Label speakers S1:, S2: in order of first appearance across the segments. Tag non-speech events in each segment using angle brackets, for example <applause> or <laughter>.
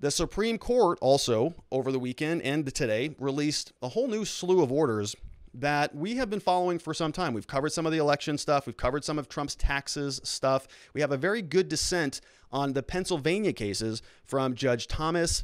S1: The Supreme Court also, over the weekend and today, released a whole new slew of orders that we have been following for some time. We've covered some of the election stuff, we've covered some of Trump's taxes stuff. We have a very good dissent on the Pennsylvania cases from Judge Thomas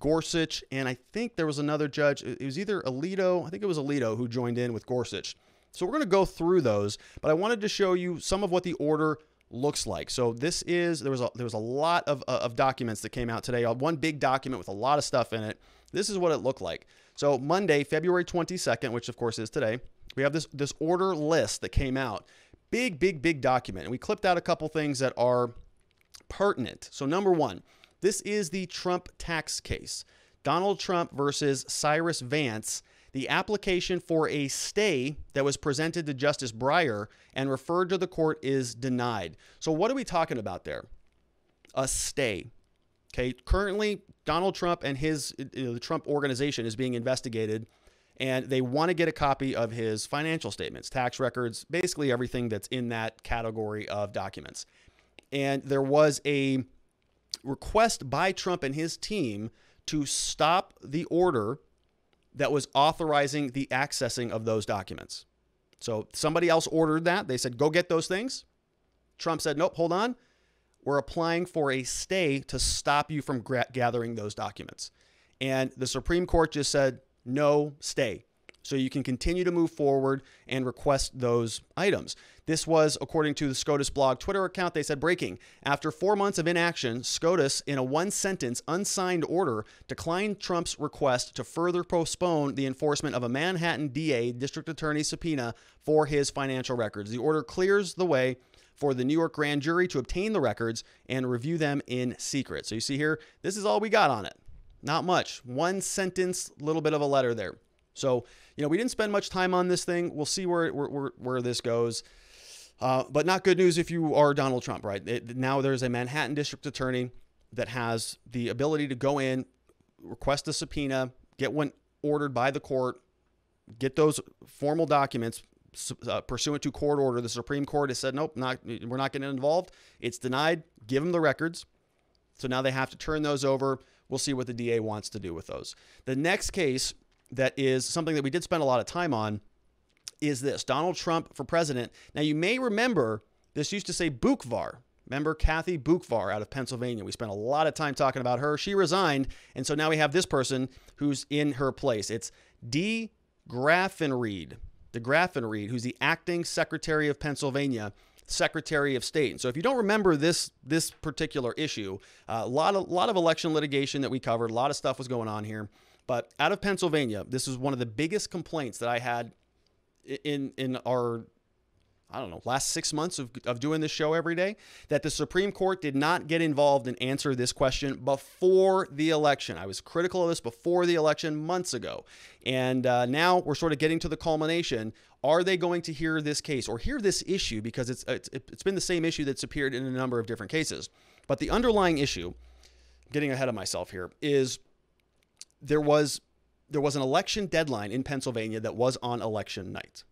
S1: Gorsuch, and I think there was another judge. It was either Alito, I think it was Alito who joined in with Gorsuch. So we're going to go through those, but I wanted to show you some of what the order looks like. So this is there was a there was a lot of uh, of documents that came out today. Uh, one big document with a lot of stuff in it. This is what it looked like. So Monday, February 22nd, which of course is today, we have this this order list that came out. Big big big document. And we clipped out a couple things that are pertinent. So number 1, this is the Trump tax case. Donald Trump versus Cyrus Vance the application for a stay that was presented to Justice Breyer and referred to the court is denied. So, what are we talking about there? A stay. Okay, currently Donald Trump and his you know, the Trump organization is being investigated, and they want to get a copy of his financial statements, tax records, basically everything that's in that category of documents. And there was a request by Trump and his team to stop the order that was authorizing the accessing of those documents. So somebody else ordered that. They said, go get those things. Trump said, nope, hold on. We're applying for a stay to stop you from gathering those documents. And the Supreme Court just said, no, stay so you can continue to move forward and request those items. This was according to the SCOTUS blog Twitter account. They said breaking. After four months of inaction, SCOTUS, in a one sentence, unsigned order, declined Trump's request to further postpone the enforcement of a Manhattan DA district attorney subpoena for his financial records. The order clears the way for the New York grand jury to obtain the records and review them in secret. So you see here, this is all we got on it. Not much. One sentence, little bit of a letter there. So, you know, we didn't spend much time on this thing. We'll see where where, where, this goes. Uh, but not good news if you are Donald Trump, right? It, now there's a Manhattan district attorney that has the ability to go in, request a subpoena, get one ordered by the court, get those formal documents uh, pursuant to court order. The Supreme Court has said, nope, not, we're not getting involved. It's denied. Give them the records. So now they have to turn those over. We'll see what the DA wants to do with those. The next case that is something that we did spend a lot of time on is this Donald Trump for president. Now, you may remember this used to say Boockvar. Remember Kathy Boockvar out of Pennsylvania? We spent a lot of time talking about her. She resigned, and so now we have this person who's in her place. It's D. Graffenreid, the Graffenreid, who's the acting Secretary of Pennsylvania, Secretary of State. And so if you don't remember this this particular issue, a uh, lot of lot of election litigation that we covered, a lot of stuff was going on here. But out of Pennsylvania, this is one of the biggest complaints that I had in in our I don't know, last six months of, of doing this show every day, that the Supreme Court did not get involved and answer this question before the election. I was critical of this before the election months ago. And uh, now we're sort of getting to the culmination. Are they going to hear this case or hear this issue? Because it's, it's, it's been the same issue that's appeared in a number of different cases. But the underlying issue, getting ahead of myself here, is there was there was an election deadline in Pennsylvania that was on election night.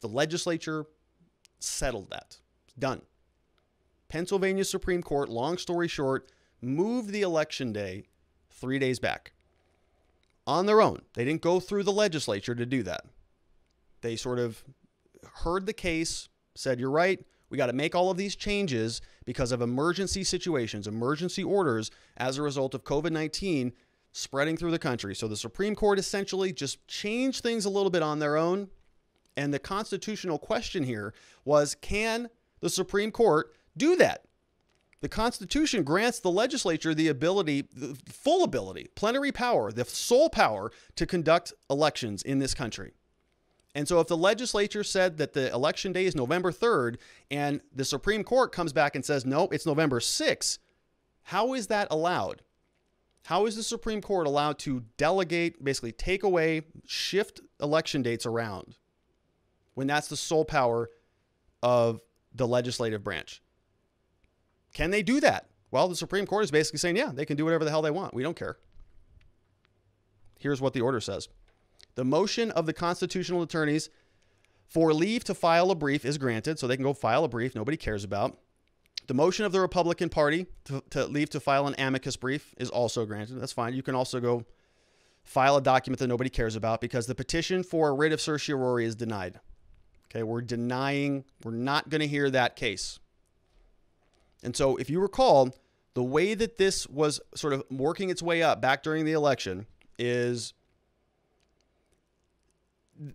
S1: The legislature settled that. done. Pennsylvania Supreme Court, long story short, moved the election day 3 days back. On their own. They didn't go through the legislature to do that. They sort of heard the case, said, You're right. We got to make all of these changes because of emergency situations, emergency orders as a result of COVID 19 spreading through the country. So the Supreme Court essentially just changed things a little bit on their own. And the constitutional question here was can the Supreme Court do that? The Constitution grants the legislature the ability, the full ability, plenary power, the sole power to conduct elections in this country. And so, if the legislature said that the election day is November 3rd and the Supreme Court comes back and says, no, it's November 6th, how is that allowed? How is the Supreme Court allowed to delegate, basically take away, shift election dates around when that's the sole power of the legislative branch? Can they do that? Well, the Supreme Court is basically saying, yeah, they can do whatever the hell they want. We don't care. Here's what the order says The motion of the constitutional attorneys for leave to file a brief is granted, so they can go file a brief nobody cares about The motion of the Republican Party to, to leave to file an amicus brief is also granted. That's fine. You can also go file a document that nobody cares about because the petition for a writ of certiorari is denied. Okay, we're denying, we're not going to hear that case. And so, if you recall, the way that this was sort of working its way up back during the election is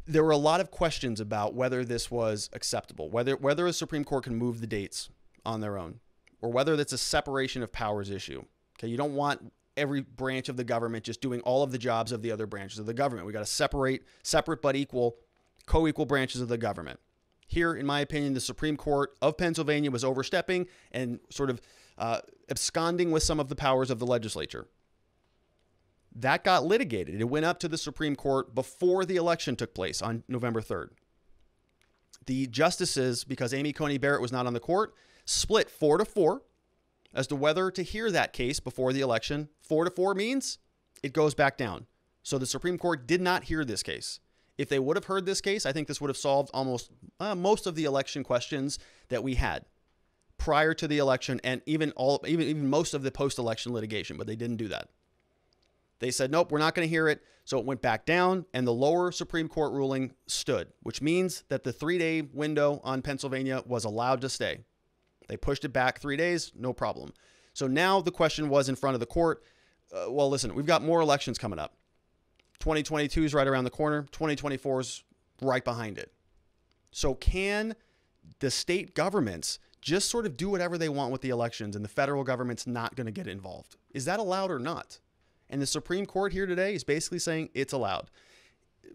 S1: there were a lot of questions about whether this was acceptable, whether whether a Supreme Court can move the dates on their own, or whether that's a separation of powers issue. Okay, you don't want every branch of the government just doing all of the jobs of the other branches of the government. We got to separate separate but equal, co-equal branches of the government. Here, in my opinion, the Supreme Court of Pennsylvania was overstepping and sort of uh, absconding with some of the powers of the legislature. That got litigated. It went up to the Supreme Court before the election took place on November 3rd. The justices, because Amy Coney Barrett was not on the court, split four to four as to whether to hear that case before the election. Four to four means it goes back down. So the Supreme Court did not hear this case. If they would have heard this case, I think this would have solved almost uh, most of the election questions that we had prior to the election, and even all even even most of the post-election litigation. But they didn't do that. They said, nope, we're not going to hear it. So it went back down, and the lower Supreme Court ruling stood, which means that the three day window on Pennsylvania was allowed to stay. They pushed it back three days, no problem. So now the question was in front of the court uh, well, listen, we've got more elections coming up. 2022 is right around the corner, 2024 is right behind it. So can the state governments just sort of do whatever they want with the elections and the federal government's not going to get involved? Is that allowed or not? And the Supreme Court here today is basically saying it's allowed.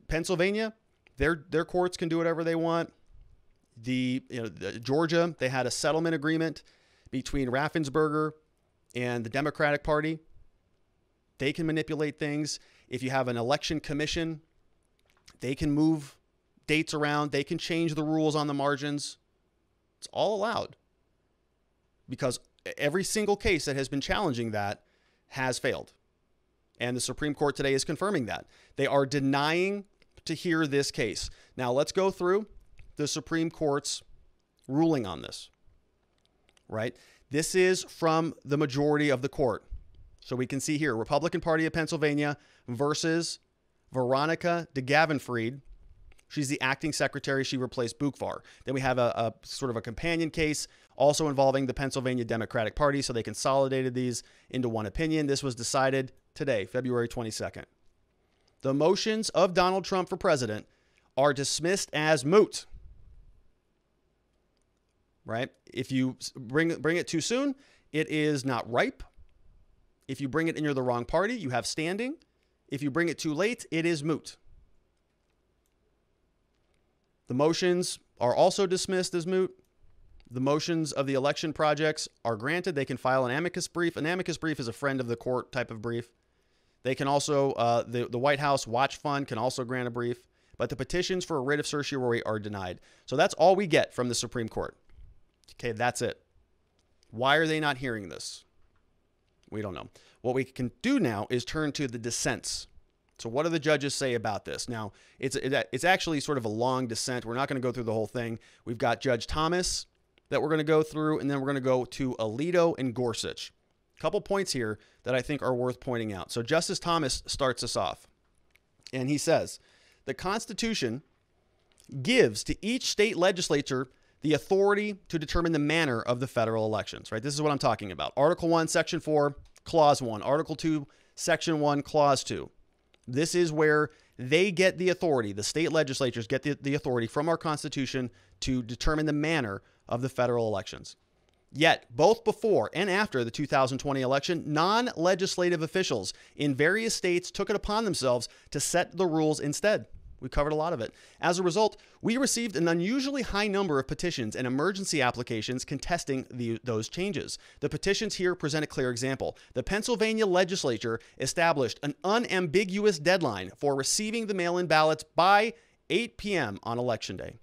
S1: Pennsylvania, their their courts can do whatever they want. The you know the, Georgia, they had a settlement agreement between Raffensperger and the Democratic Party. They can manipulate things. If you have an election commission, they can move dates around. They can change the rules on the margins. It's all allowed because every single case that has been challenging that has failed. And the Supreme Court today is confirming that. They are denying to hear this case. Now, let's go through the Supreme Court's ruling on this, right? This is from the majority of the court. So we can see here Republican Party of Pennsylvania versus Veronica Degraffenreid. She's the acting secretary. She replaced Boockvar. Then we have a, a, sort of a companion case also involving the Pennsylvania Democratic Party. So they consolidated these into one opinion. This was decided today, February 22nd. The motions of Donald Trump for president are dismissed as moot. Right? If you bring bring it too soon, it is not ripe. If you bring it and you're the wrong party, you have standing. If you bring it too late, it is moot. The motions are also dismissed as moot. The motions of the election projects are granted. They can file an amicus brief. An amicus brief is a friend of the court type of brief. They can also, uh, the, the White House Watch Fund can also grant a brief, but the petitions for a writ of certiorari are denied. So that's all we get from the Supreme Court. Okay, that's it. Why are they not hearing this? We don't know. What we can do now is turn to the dissents. So, what do the judges say about this? Now, it's it's actually sort of a long dissent. We're not going to go through the whole thing. We've got Judge Thomas that we're going to go through, and then we're going to go to Alito and Gorsuch A couple points here that I think are worth pointing out. So Justice Thomas starts us off, and he says the Constitution gives to each state legislature the authority to determine the manner of the federal elections, right? This is what I'm talking about. Article 1, Section 4, Clause 1. Article 2, Section 1, Clause 2. This is where they get the authority, the state legislatures get the, the authority from our Constitution to determine the manner of the federal elections. Yet, both before and after the 2020 election, non legislative officials in various states took it upon themselves to set the rules instead. We covered a lot of it. As a result, we received an unusually high number of petitions and emergency applications contesting the, those changes. The petitions here present a clear example. The Pennsylvania legislature established an unambiguous deadline for receiving the mail in ballots by 8 p.m. on Election Day.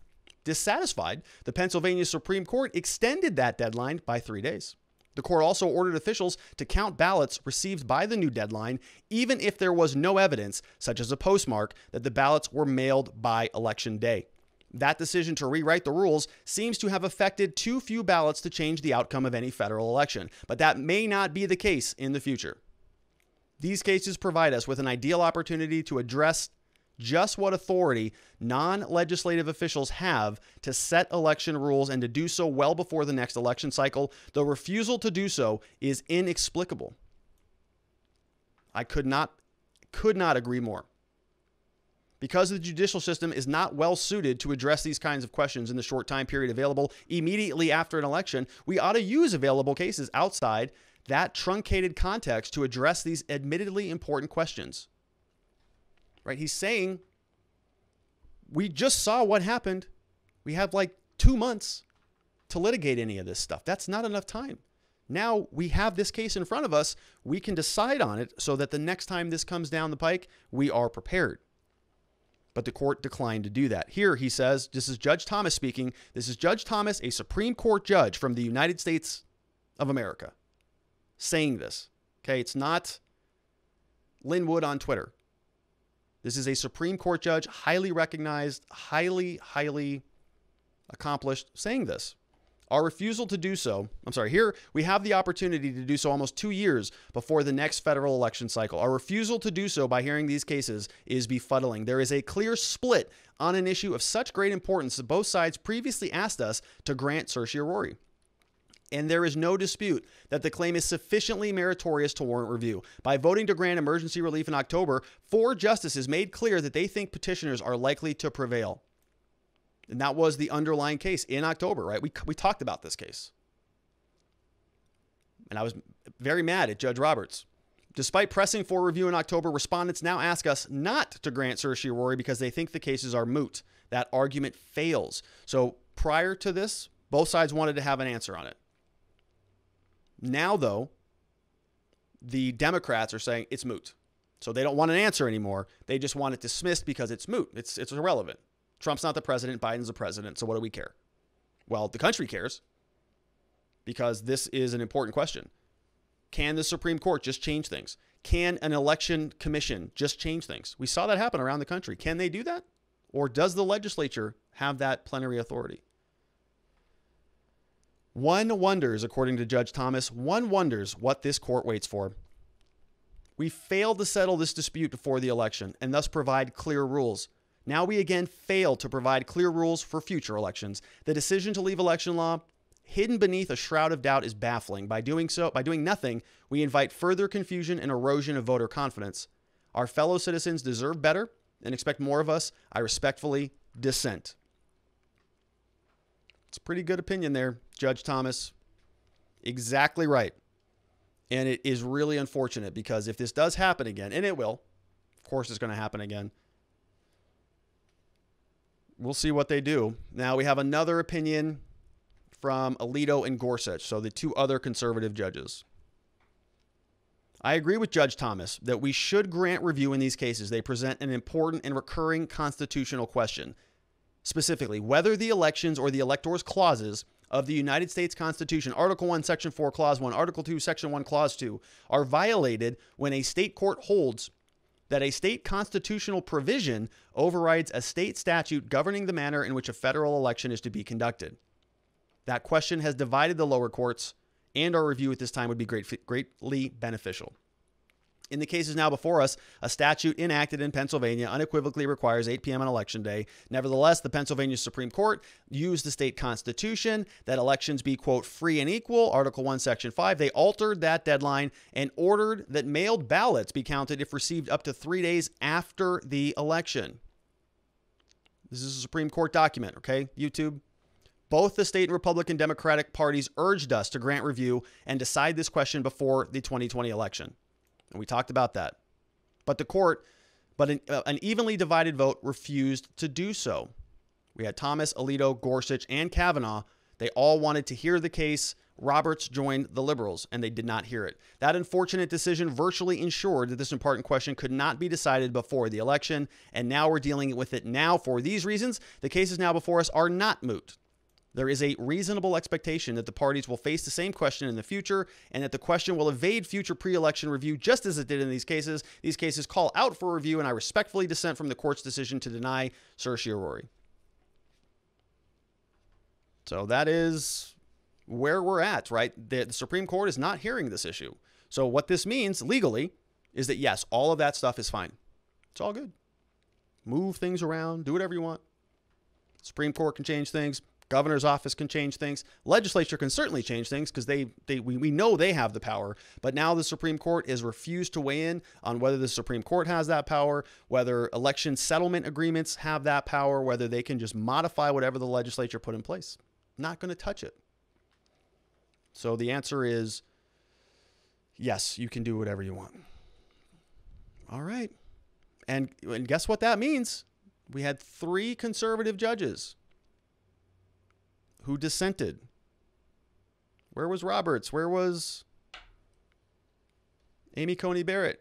S1: Dissatisfied, the Pennsylvania Supreme Court extended that deadline by three days. The court also ordered officials to count ballots received by the new deadline, even if there was no evidence, such as a postmark, that the ballots were mailed by election day. That decision to rewrite the rules seems to have affected too few ballots to change the outcome of any federal election, but that may not be the case in the future. These cases provide us with an ideal opportunity to address just what authority non legislative officials have to set election rules and to do so well before the next election cycle. The refusal to do so is inexplicable. I could not could not agree more. Because the judicial system is not well suited to address these kinds of questions in the short time period available immediately after an election, we ought to use available cases outside that truncated context to address these admittedly important questions. Right? He's saying we just saw what happened. We have like 2 months to litigate any of this stuff. That's not enough time. Now we have this case in front of us. We can decide on it so that the next time this comes down the pike, we are prepared. But the court declined to do that. Here he says, this is Judge Thomas speaking. This is Judge Thomas, a Supreme Court judge from the United States of America, saying this. Okay, it's not Lin Wood on Twitter. This is a Supreme Court judge, highly recognized, highly, highly accomplished, saying this. Our refusal to do so, I'm sorry, here we have the opportunity to do so almost two years before the next federal election cycle. Our refusal to do so by hearing these cases is befuddling. There is a clear split on an issue of such great importance that both sides previously asked us to grant certiorari. And there is no dispute that the claim is sufficiently meritorious to warrant review. By voting to grant emergency relief in October, four justices made clear that they think petitioners are likely to prevail. And that was the underlying case in October, right? We, we talked about this case. And I was very mad at Judge Roberts. Despite pressing for review in October, respondents now ask us not to grant certiorari because they think the cases are moot. That argument fails. So prior to this, both sides wanted to have an answer on it. Now, though, the Democrats are saying it's moot. So they don't want an answer anymore. They just want it dismissed because it's moot. It's, it's irrelevant. Trump's not the president, Biden's the president, so what do we care? Well, the country cares because this is an important question. Can the Supreme Court just change things? Can an election commission just change things? We saw that happen around the country. Can they do that? Or does the legislature have that plenary authority? One wonders, according to Judge Thomas, one wonders what this court waits for. We failed to settle this dispute before the election and thus provide clear rules. Now we again fail to provide clear rules for future elections. The decision to leave election law hidden beneath a shroud of doubt is baffling. By doing so, by doing nothing, we invite further confusion and erosion of voter confidence. Our fellow citizens deserve better and expect more of us. I respectfully dissent. It's pretty good opinion there, Judge Thomas. Exactly right. And it is really unfortunate because if this does happen again, and it will, of course it's going to happen again, we'll see what they do. Now we have another opinion from Alito and Gorsuch, so the two other conservative judges. I agree with Judge Thomas that we should grant review in these cases. They present an important and recurring constitutional question. Specifically, whether the elections or the electors clauses of the United States Constitution, Article 1, Section 4, Clause 1, Article 2, Section 1, Clause 2, are violated when a state court holds that a state constitutional provision overrides a state statute governing the manner in which a federal election is to be conducted. That question has divided the lower courts, and our review at this time would be great, greatly beneficial. In the cases now before us, a statute enacted in Pennsylvania unequivocally requires 8 p.m. on election day. Nevertheless, the Pennsylvania Supreme Court used the state constitution that elections be, quote, free and equal, Article 1, Section 5. They altered that deadline and ordered that mailed ballots be counted if received up to three days after the election. This is a Supreme Court document, okay? YouTube. Both the state and Republican Democratic parties urged us to grant review and decide this question before the 2020 election. And we talked about that. But the court, but an, uh, an evenly divided vote refused to do so. We had Thomas, Alito, Gorsuch, and Kavanaugh. They all wanted to hear the case. Roberts joined the liberals, and they did not hear it. That unfortunate decision virtually ensured that this important question could not be decided before the election, and now we're dealing with it now for these reasons. The cases now before us are not moot. There is a reasonable expectation that the parties will face the same question in the future and that the question will evade future pre election review just as it did in these cases. These cases call out for review, and I respectfully dissent from the court's decision to deny certiorari. So that is where we're at, right? The, the Supreme Court is not hearing this issue. So what this means legally is that yes, all of that stuff is fine. It's all good. Move things around, do whatever you want. Supreme Court can change things. Governor's office can change things. Legislature can certainly change things because they, they we, we know they have the power. But now the Supreme Court is refused to weigh in on whether the Supreme Court has that power, whether election settlement agreements have that power, whether they can just modify whatever the legislature put in place. Not going to touch it. So the answer is yes, you can do whatever you want. All right. And, and guess what that means? We had three conservative judges who dissented. Where was Roberts? Where was Amy Coney Barrett?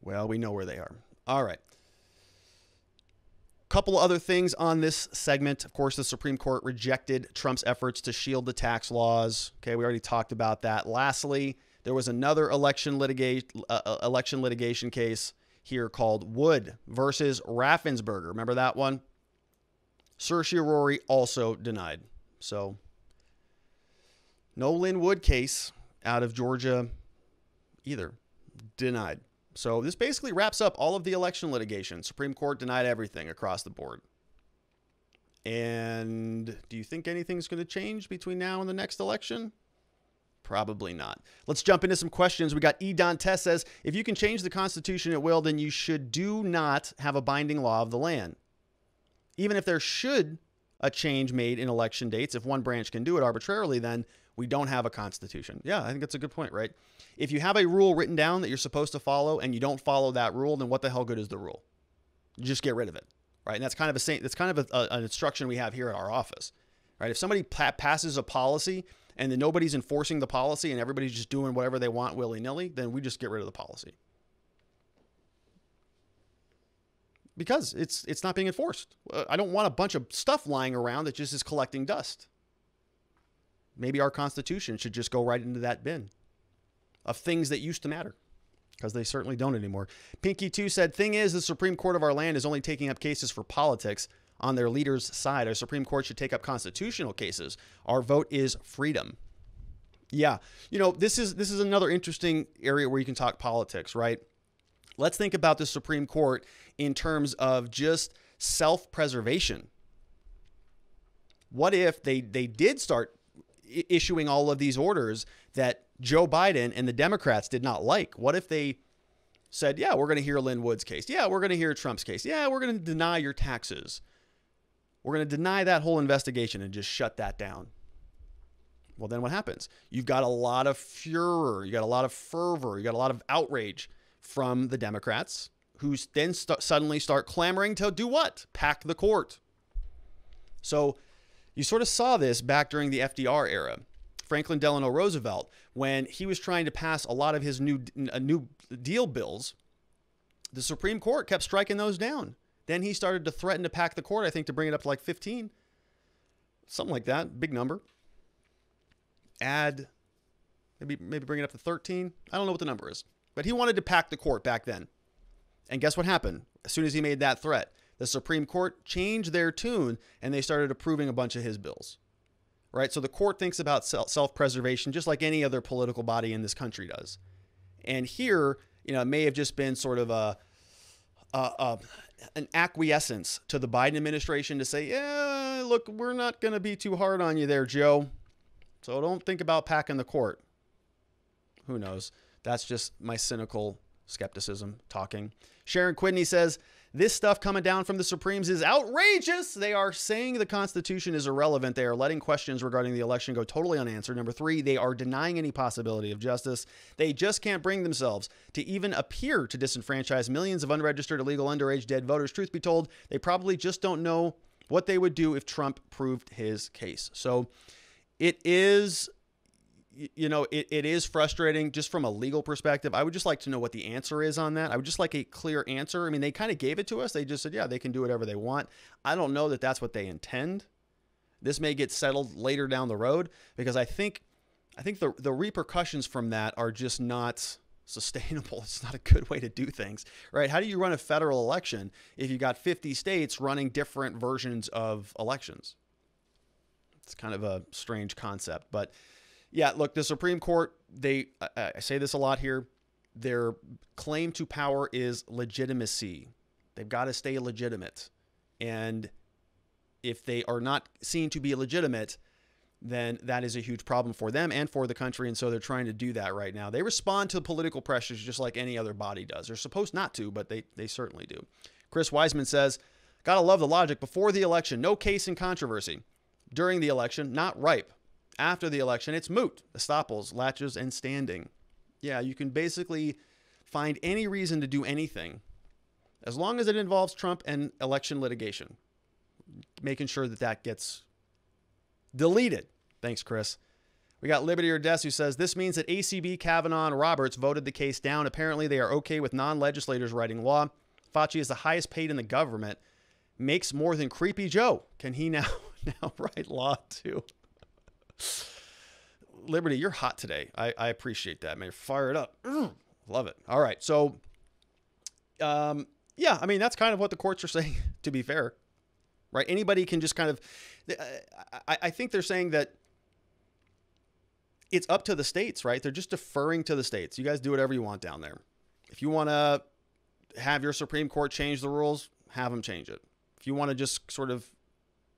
S1: Well, we know where they are. All right. Couple other things on this segment. Of course, the Supreme Court rejected Trump's efforts to shield the tax laws. Okay, we already talked about that. Lastly, there was another election litigation uh, uh, election litigation case here called Wood versus Raffensperger. Remember that one? Rory also denied. So, no Lin Wood case out of Georgia either. Denied. So, this basically wraps up all of the election litigation. Supreme Court denied everything across the board. And do you think anything's going to change between now and the next election? Probably not. Let's jump into some questions. We got E. Dantes says if you can change the Constitution at will, then you should do not have a binding law of the land. Even if there should a change made in election dates, if one branch can do it arbitrarily, then we don't have a constitution. Yeah, I think that's a good point, right? If you have a rule written down that you're supposed to follow and you don't follow that rule, then what the hell good is the rule? You just get rid of it, right? And that's kind of a that's kind of a, a, an instruction we have here at our office, right? If somebody pa- passes a policy and then nobody's enforcing the policy and everybody's just doing whatever they want willy nilly, then we just get rid of the policy. Because it's it's not being enforced. Uh, I don't want a bunch of stuff lying around that just is collecting dust. Maybe our Constitution should just go right into that bin of things that used to matter because they certainly don't anymore. Pinky2 said, Thing is, the Supreme Court of our land is only taking up cases for politics on their leader's side. Our Supreme Court should take up constitutional cases. Our vote is freedom. Yeah. You know, this is this is another interesting area where you can talk politics, right? Let's think about the Supreme Court in terms of just self-preservation. What if they they did start issuing all of these orders that Joe Biden and the Democrats did not like? What if they said, "Yeah, we're going to hear Lin Wood's case. Yeah, we're going to hear Trump's case. Yeah, we're going to deny your taxes." We're going to deny that whole investigation and just shut that down. Well, then what happens? You've got a lot of furor, you got a lot of fervor, you got a lot of outrage from the Democrats who then st- suddenly start clamoring to do what? Pack the court. So you sort of saw this back during the FDR era. Franklin Delano Roosevelt, when he was trying to pass a lot of his new uh, new deal bills, the Supreme Court kept striking those down. Then he started to threaten to pack the court, I think, to bring it up to like 15. Something like that. Big number. Add, maybe, maybe bring it up to 13. I don't know what the number is. But he wanted to pack the court back then. And guess what happened? As soon as he made that threat, the Supreme Court changed their tune and they started approving a bunch of his bills. Right? So the court thinks about self preservation just like any other political body in this country does. And here, you know, it may have just been sort of a, a, a an acquiescence to the Biden administration to say, yeah, look, we're not going to be too hard on you there, Joe. So don't think about packing the court. Who knows? That's just my cynical skepticism talking. Sharon Quidney says, this stuff coming down from the Supremes is outrageous. They are saying the Constitution is irrelevant. They are letting questions regarding the election go totally unanswered. Number three, they are denying any possibility of justice. They just can't bring themselves to even appear to disenfranchise millions of unregistered illegal underage dead voters. Truth be told, they probably just don't know what they would do if Trump proved his case. So it is you know, it, it is frustrating just from a legal perspective. I would just like to know what the answer is on that. I would just like a clear answer. I mean, they kind of gave it to us. They just said, yeah, they can do whatever they want. I don't know that that's what they intend. This may get settled later down the road because I think, I think the the repercussions from that are just not sustainable. <laughs> It's not a good way to do things, right? How do you run a federal election if you got 50 states running different versions of elections? It's kind of a strange concept, but yeah, look, the Supreme Court, they I, I say this a lot here, their claim to power is legitimacy. They've got to stay legitimate. And if they are not seen to be legitimate, then that is a huge problem for them and for the country. And so they're trying to do that right now. They respond to political pressures just like any other body does. They're supposed not to, but they, they certainly do. Chris Wiseman says, Gotta love the logic. Before the election, no case in controversy. During the election, not ripe. After the election, it's moot. Estoppels, laches, and standing. Yeah, you can basically find any reason to do anything as long as it involves Trump and election litigation, making sure that that gets deleted. Thanks, Chris. We got Liberty or Death who says this means that ACB, Kavanaugh, and Roberts voted the case down. Apparently, they are okay with non legislators writing law. Fauci is the highest paid in the government, makes more than Creepy Joe. Can he now <laughs> now write law too? Liberty, you're hot today. I, I appreciate that, man. Fire it up. Love it. All right. So, um, yeah, I mean, that's kind of what the courts are <laughs> saying, to be fair, right? Anybody can just kind of, I, I think they're saying that it's up to the states, right? They're just deferring to the states. You guys do whatever you want down there. If you want to have your Supreme Court change the rules, have them change it. If you want to just sort of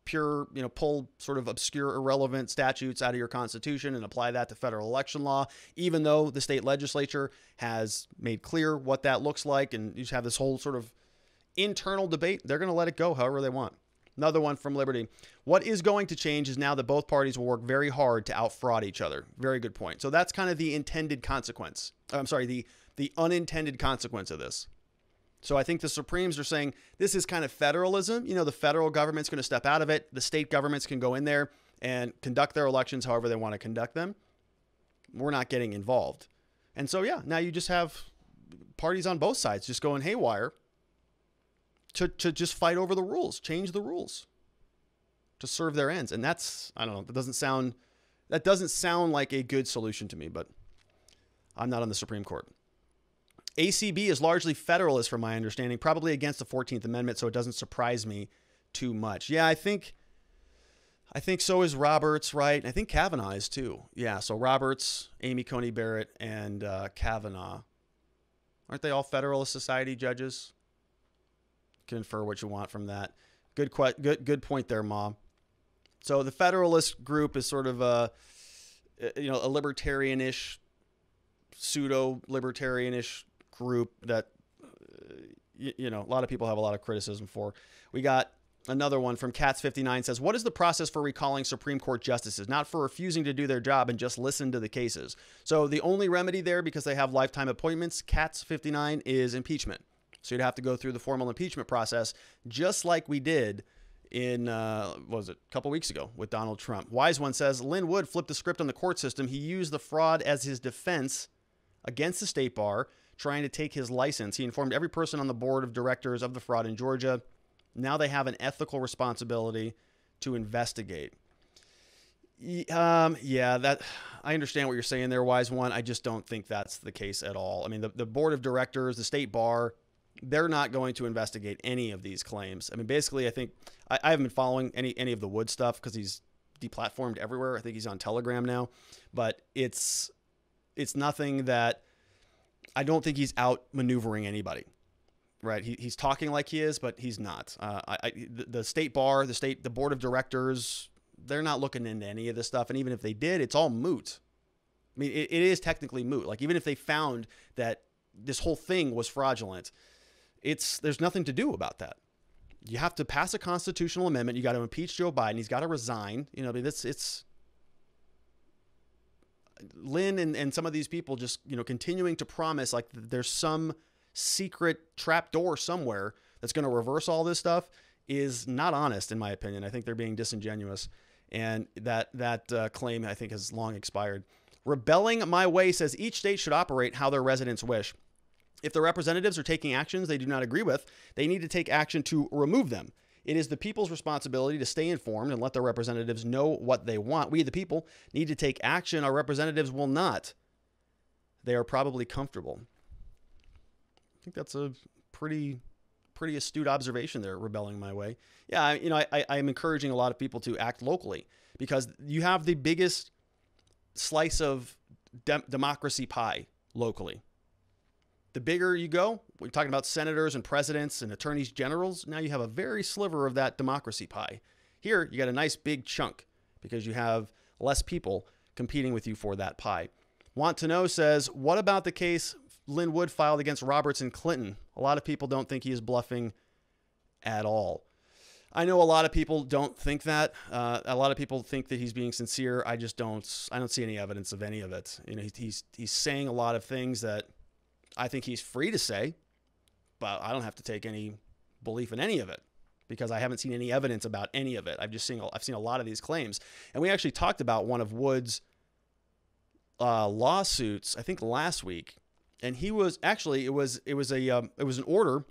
S1: pure, you know, pull sort of obscure, irrelevant statutes out of your constitution and apply that to federal election law, even though the state legislature has made clear what that looks like. And you have this whole sort of internal debate. They're going to let it go however they want. Another one from Liberty. What is going to change is now that both parties will work very hard to outfraud each other. Very good point. So that's kind of the intended consequence. I'm sorry, the the unintended consequence of this. So I think the Supremes are saying this is kind of federalism. You know, the federal government's going to step out of it. The state governments can go in there and conduct their elections however they want to conduct them. We're not getting involved. And so, yeah, now you just have parties on both sides just going haywire to, to just fight over the rules, change the rules to serve their ends. And that's, I don't know, that doesn't sound, that doesn't sound like a good solution to me, but I'm not on the Supreme Court. ACB is largely federalist, from my understanding, probably against the 14th Amendment, so it doesn't surprise me too much. Yeah, I think. I think so is Roberts, right? I think Kavanaugh is too. Yeah, so Roberts, Amy Coney Barrett, and uh, Kavanaugh. Aren't they all Federalist Society judges? Confer what you want from that. Good, good, good point there, Mom. So the Federalist group is sort of a, you know, a libertarianish, pseudo libertarianish group that you, you know a lot of people have a lot of criticism for. We got another one from Cats59 says, What is the process for recalling Supreme Court justices? Not for refusing to do their job and just listen to the cases. So the only remedy there, because they have lifetime appointments, Cats59 is impeachment. So you'd have to go through the formal impeachment process, just like we did in, uh, was it, a couple weeks ago with Donald Trump. Wise One says, Lin Wood flipped the script on the court system. He used the fraud as his defense against the state bar trying to take his license. He informed every person on the board of directors of the fraud in Georgia. Now they have an ethical responsibility to investigate. Um, yeah, that I understand what you're saying there, wise one. I just don't think that's the case at all. I mean, the, the board of directors, the state bar, they're not going to investigate any of these claims. I mean, basically, I think I, I haven't been following any any of the Wood stuff because he's deplatformed everywhere. I think he's on Telegram now, but it's it's nothing that I don't think he's out maneuvering anybody. Right, he, he's talking like he is, but he's not. Uh, I, I, the, the state bar, the state, the board of directors, they're not looking into any of this stuff. And even if they did, it's all moot. I mean, it, it is technically moot. Like even if they found that this whole thing was fraudulent, it's there's nothing to do about that. You have to pass a constitutional amendment. You got to impeach Joe Biden. He's got to resign. You know, I mean, this it's Lin and, and some of these people just, you know, continuing to promise like there's some secret trap door somewhere that's going to reverse all this stuff is not honest, in my opinion. I think they're being disingenuous. And that, that uh, claim, I think, has long expired. Rebelling My Way says each state should operate how their residents wish. If the representatives are taking actions they do not agree with, they need to take action to remove them. It is the people's responsibility to stay informed and let their representatives know what they want. We, the people, need to take action. Our representatives will not. they are probably comfortable. I think that's a pretty pretty astute observation there, rebelling my way. Yeah, you know, I, I am encouraging a lot of people to act locally because you have the biggest slice of de- democracy pie locally. The bigger you go, we're talking about senators and presidents and attorneys generals. Now you have a very sliver of that democracy pie. Here, you got a nice big chunk because you have less people competing with you for that pie. Want to know says, what about the case Lin Wood filed against Roberts and Clinton? A lot of people don't think he is bluffing at all. I know a lot of people don't think that. Uh, a lot of people think that he's being sincere. I just don't. I don't see any evidence of any of it. You know, he's he's saying a lot of things that I think he's free to say, but I don't have to take any belief in any of it because I haven't seen any evidence about any of it. I've just seen I've seen a lot of these claims, and we actually talked about one of Wood's uh, lawsuits. I think last week, and he was actually it was it was a um, it was an order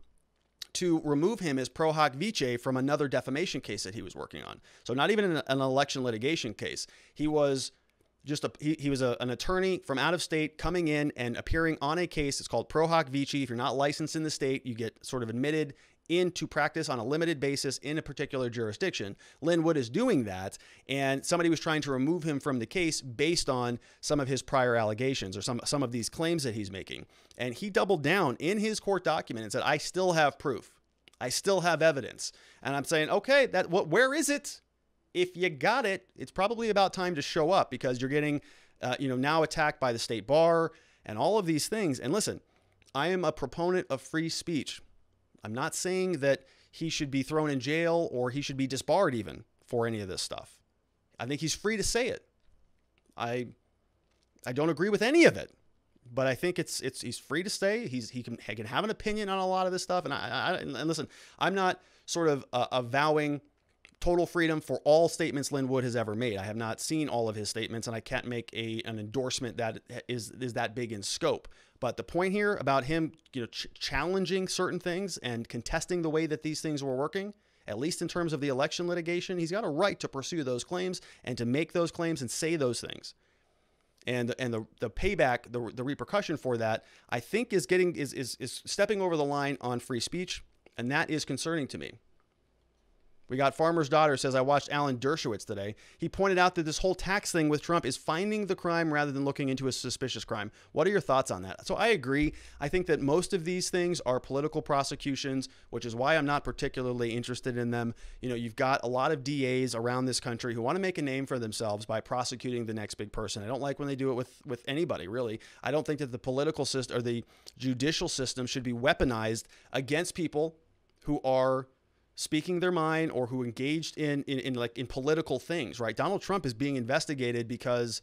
S1: to remove him as pro hoc vice from another defamation case that he was working on. So not even an, an election litigation case. He was just a he, he was a, an attorney from out of state coming in and appearing on a case. It's called pro hoc vice. If you're not licensed in the state, you get sort of admitted into practice on a limited basis in a particular jurisdiction. Lin Wood is doing that, and somebody was trying to remove him from the case based on some of his prior allegations or some some of these claims that he's making. And he doubled down in his court document and said, "I still have proof. I still have evidence." And I'm saying, "Okay, that what where is it? If you got it, it's probably about time to show up because you're getting uh, you know, now attacked by the state bar and all of these things. And listen, I am a proponent of free speech. I'm not saying that he should be thrown in jail or he should be disbarred even for any of this stuff. I think he's free to say it. I I don't agree with any of it, but I think it's it's he's free to say he's he can he can have an opinion on a lot of this stuff. And I, I and listen, I'm not sort of uh, avowing total freedom for all statements Lin Wood has ever made. I have not seen all of his statements, and I can't make a an endorsement that is is that big in scope. But the point here about him, you know, ch- challenging certain things and contesting the way that these things were working, at least in terms of the election litigation, he's got a right to pursue those claims and to make those claims and say those things. And and the the payback, the the repercussion for that, I think is getting is is is stepping over the line on free speech, and that is concerning to me. We got Farmer's Daughter says, I watched Alan Dershowitz today. He pointed out that this whole tax thing with Trump is finding the crime rather than looking into a suspicious crime. What are your thoughts on that? So I agree. I think that most of these things are political prosecutions, which is why I'm not particularly interested in them. You know, you've got a lot of DAs around this country who want to make a name for themselves by prosecuting the next big person. I don't like when they do it with, with anybody, really. I don't think that the political system or the judicial system should be weaponized against people who are speaking their mind or who engaged in, in, in like in political things, right? Donald Trump is being investigated because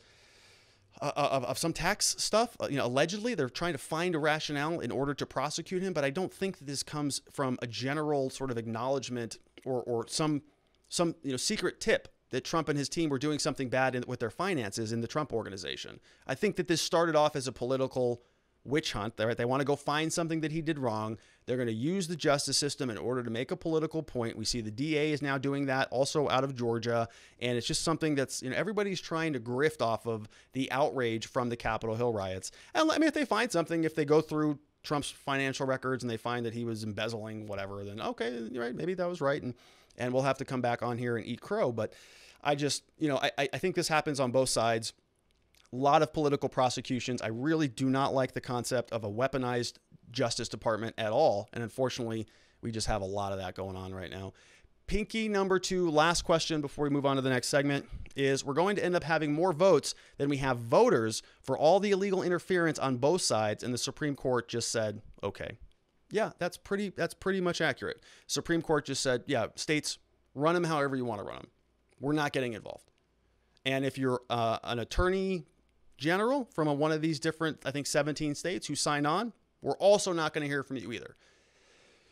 S1: uh, uh, of, of some tax stuff. Uh, you know, allegedly they're trying to find a rationale in order to prosecute him, but I don't think that this comes from a general sort of acknowledgement or, or some some you know secret tip that Trump and his team were doing something bad in, with their finances in the Trump organization. I think that this started off as a political witch hunt. Right? They want to go find something that he did wrong. They're going to use the justice system in order to make a political point. We see the DA is now doing that also out of Georgia. And it's just something that's, you know, everybody's trying to grift off of the outrage from the Capitol Hill riots. And I mean, if they find something, if they go through Trump's financial records and they find that he was embezzling whatever, then okay, right, maybe that was right. And, and we'll have to come back on here and eat crow. But I just, you know, I, I think this happens on both sides a lot of political prosecutions. I really do not like the concept of a weaponized Justice Department at all. And unfortunately, we just have a lot of that going on right now. Pinky number two, last question before we move on to the next segment is we're going to end up having more votes than we have voters for all the illegal interference on both sides. And the Supreme Court just said, okay. Yeah, that's pretty that's pretty much accurate. Supreme Court just said, yeah, states run them however you want to run them. We're not getting involved. And if you're uh, an attorney general from a, one of these different, I think, 17 states who signed on, we're also not going to hear from you either.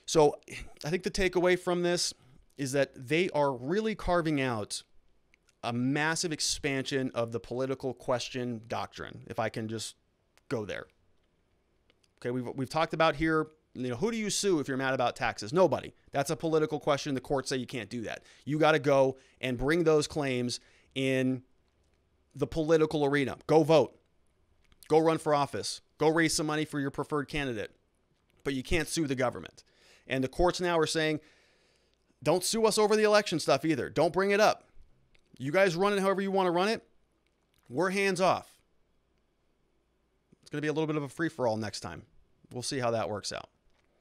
S1: So I think the takeaway from this is that they are really carving out a massive expansion of the political question doctrine, if I can just go there. Okay, we've, we've talked about here, you know, who do you sue if you're mad about taxes? Nobody. That's a political question. The courts say you can't do that. You got to go and bring those claims in the political arena. Go vote. Go run for office. Go raise some money for your preferred candidate. But you can't sue the government. And the courts now are saying, don't sue us over the election stuff either. Don't bring it up. You guys run it however you want to run it. We're hands off. It's going to be a little bit of a free for all next time. We'll see how that works out.